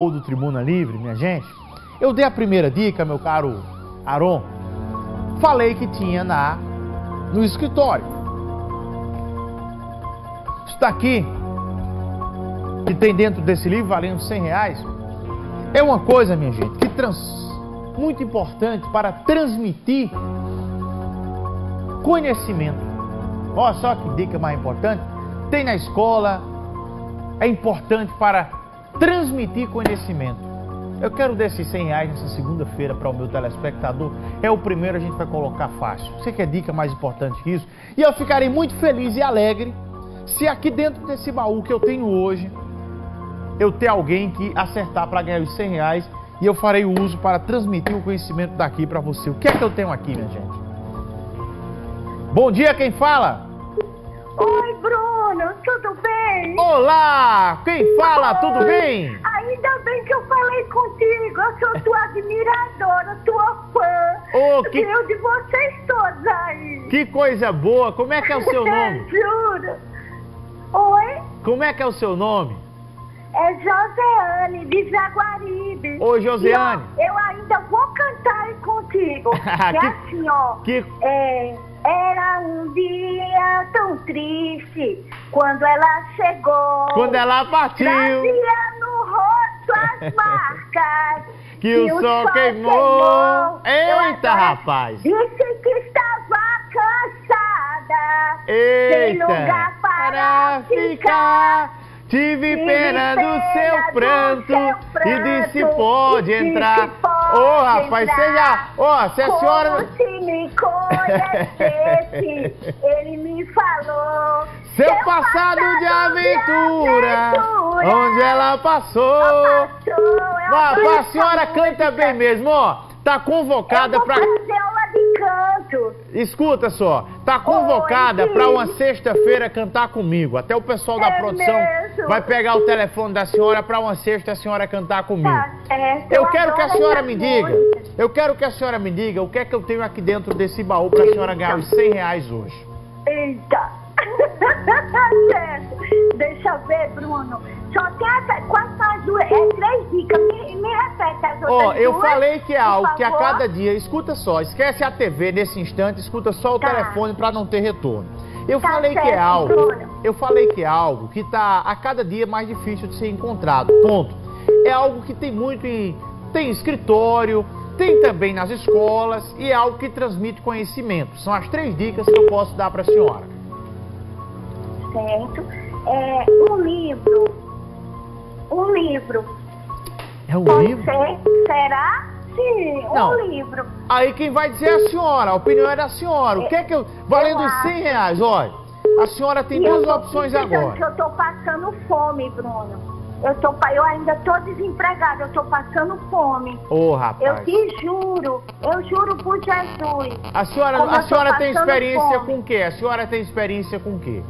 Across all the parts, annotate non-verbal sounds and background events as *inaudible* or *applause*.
ou do Tribuna Livre, minha gente, eu dei a primeira dica, meu caro Aron. Falei que tinha na no escritório. Isso daqui, que tem dentro desse livro, valendo 100 reais, é uma coisa, minha gente, que trans, muito importante para transmitir conhecimento. Olha só que dica mais importante. Tem na escola, é importante para transmitir conhecimento. Eu quero desses 100 reais nessa segunda-feira para o meu telespectador. É o primeiro, a gente vai colocar fácil. Você quer dica mais importante que isso? E eu ficarei muito feliz e alegre se aqui dentro desse baú que eu tenho hoje, eu ter alguém que acertar para ganhar os 100 reais e eu farei o uso para transmitir o conhecimento daqui para você. O que é que eu tenho aqui, minha gente? Bom dia, quem fala? Oi, Bruno, tudo bem? Olá, quem fala? Tudo bem? Ainda bem que eu falei contigo. Eu sou tua admiradora, tua fã. Oh, que... Eu de vocês todos aí. Que coisa boa. Como é que é o seu *laughs* nome? Juro. Oi? Como é que é o seu nome? É Joseane, de Jaguaribe. Oi, Joseane. Eu, eu ainda vou cantar contigo. *laughs* que, que assim, ó. Que... É, era um dia tão triste quando ela chegou. Quando ela partiu. Trazia no rosto as *laughs* marcas. que, o, o sol, queimou. queimou. Eita, rapaz. Disse que estava cansada. Eita. Sem lugar para, para ficar. Tive pena, do, seu pranto, e disse pode entrar. Ô, oh, rapaz, você já. Ó, oh, se a senhora. Conhecesse, ele me falou. Seu, seu passado, passado de, aventura, de aventura, onde ela passou. passou a senhora canta bem mesmo, ó. Tá convocada para canto. Escuta só, tá convocada para uma sexta-feira cantar comigo. Até o pessoal da é produção mesmo? vai pegar o telefone da senhora para uma sexta a senhora cantar comigo. Tá certo. Eu quero que a senhora me diga, eu quero que a senhora me diga o que é que eu tenho aqui dentro desse baú para a senhora ganhar os 100 reais hoje. Eita. certo. *laughs* Deixa eu ver, Bruno. Só tem são as? É três dicas. Me, me repete as outras Ó, oh, eu duas, falei que é algo que a cada dia, escuta só, esquece a TV nesse instante, escuta só o Tá. telefone para não ter retorno. Eu Tá falei que é certo, algo, Bruno. eu falei que é algo que tá a cada dia mais difícil de ser encontrado. Ponto. É algo que tem muito em tem escritório, tem também nas escolas e é algo que transmite conhecimento. São as três dicas que eu posso dar para a senhora. Certo. É, um livro. Um livro. É um livro? ser? Será? Sim, Não. um livro. Aí quem vai dizer é a senhora, a opinião é da senhora. O que é que eu. Valendo Eu os 100 acho. reais, olha. A senhora tem E duas opções agora. Eu tô passando fome, Bruno. Eu, tô, eu ainda tô desempregada, eu tô passando fome. Ô, Eu rapaz. te juro, eu juro por Jesus. A senhora, a eu senhora tem experiência fome. com o quê? A senhora tem experiência com o quê?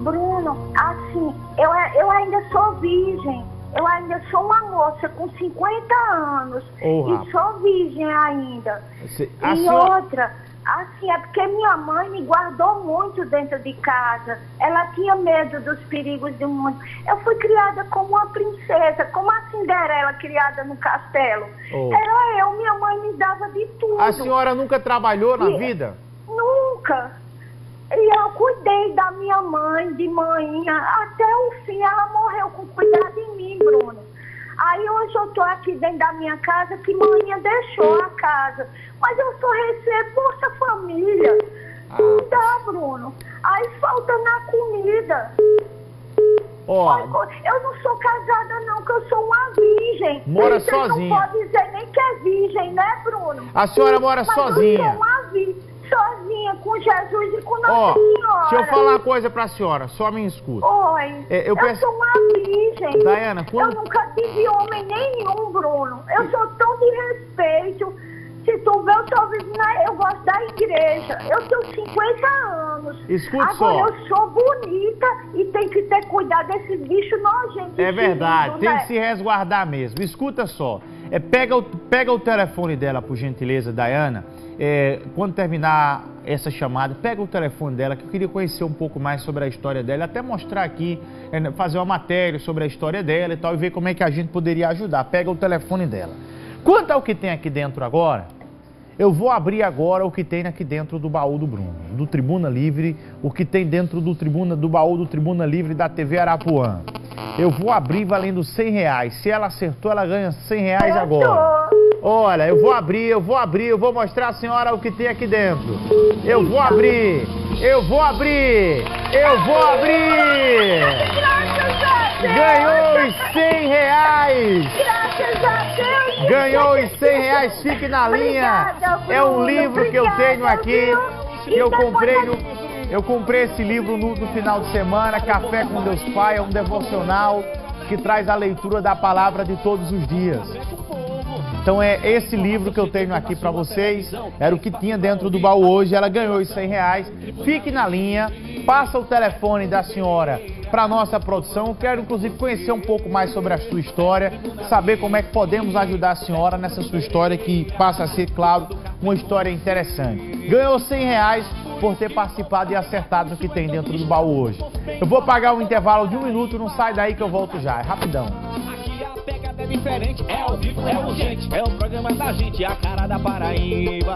Bruno, assim, eu, eu ainda sou virgem. Eu ainda sou uma moça com 50 anos. Ô, e sou virgem ainda. Se- e senhora, outra, assim, é porque minha mãe me guardou muito dentro de casa. Ela tinha medo dos perigos do mundo. Eu fui criada como uma princesa, como a Cinderela criada no castelo. Oh. Era eu, minha mãe me dava de tudo. a senhora nunca trabalhou na E- vida? Nunca. E eu cuidei da minha mãe, de manhã, até o fim. Ela morreu com cuidado de mim, Bruno. Aí hoje eu tô aqui dentro da minha casa, que manhã deixou a casa. Mas eu só recebo Bolsa Família. Ah. Não dá, Bruno. Aí falta na comida. Ó, Eu não sou casada, não, que eu sou uma virgem. Mora Você sozinha. não pode dizer nem que é virgem, né, Bruno? a senhora mora Mas Eu sozinha. sou uma virgem, sozinha, com Jesus e com Nossa Ó, Senhora. deixa eu falar uma coisa pra senhora, só me escuta. Oi, É, eu eu, sou uma virgem. Daiana, quando- Eu nunca tive homem nenhum, Bruno. Eu sou tão de respeito. Se tu vê, eu tô vivendo, na- eu gosto da igreja. Eu tenho 50 anos. Escute Agora só. eu sou bonita e tem que ter cuidado desse bicho nojento. É verdade, tem né? que se resguardar mesmo. Escuta só, é, pega, o, pega o telefone dela, por gentileza, Dayana, é, quando terminar essa chamada, pega o telefone dela, que eu queria conhecer um pouco mais sobre a história dela, até mostrar aqui, é, fazer uma matéria sobre a história dela e tal, e ver como é que a gente poderia ajudar. Pega o telefone dela. Quanto ao que tem aqui dentro agora, eu vou abrir agora o que tem aqui dentro do baú do Bruno, do Tribuna Livre, o que tem dentro do Tribuna do baú do Tribuna Livre da TV Arapuã. Eu vou abrir valendo 100 reais. Se ela acertou, ela ganha 100 reais agora. Olha, eu vou abrir, eu vou abrir, eu vou mostrar a senhora o que tem aqui dentro. Eu vou abrir, eu vou abrir, eu vou abrir. Ganhou os 100 reais. Graças a Deus. Ganhou os 100 reais, fique na linha. É um livro que eu tenho aqui, que eu comprei no... Eu comprei esse livro no, no final de semana, Café com Deus Pai, é um devocional que traz a leitura da palavra de todos os dias. Então é esse livro que eu tenho aqui para vocês. Era o que tinha dentro do baú hoje. Ela ganhou os 100 reais. Fique na linha, passa o telefone da senhora para nossa produção. Quero inclusive conhecer um pouco mais sobre a sua história, saber como é que podemos ajudar a senhora nessa sua história que passa a ser, claro, uma história interessante. Ganhou 100 reais por ter participado e acertado o que tem dentro do baú hoje. Eu vou pagar um intervalo de um minuto, não sai daí que eu volto já. É rapidão é diferente, é ao vivo, é urgente, é o programa da gente, a cara da Paraíba.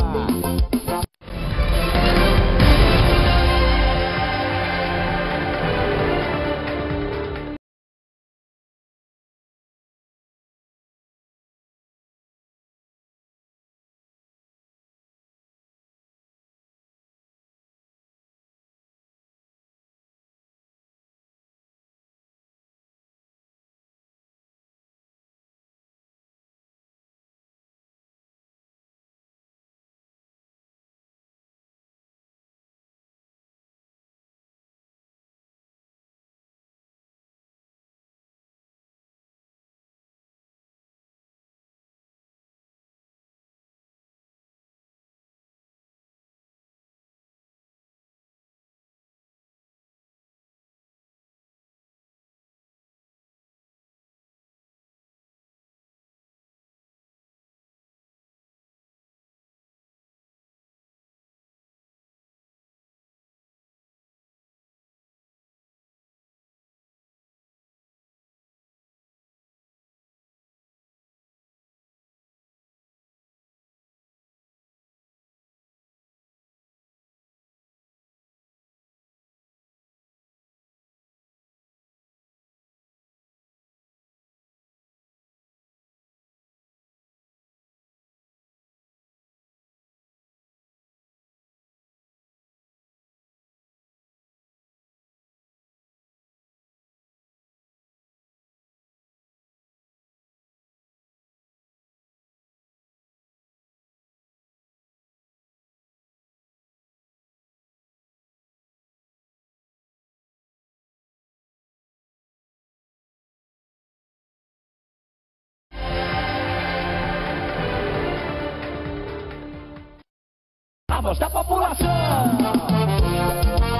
Voz da população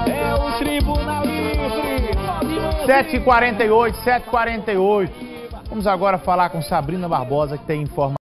é o Tribunal Livre. 7h48, 7h48. Vamos agora falar com Sabrina Barbosa, que tem informação.